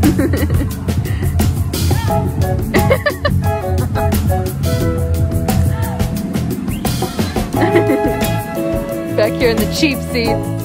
Back here in the cheap seats.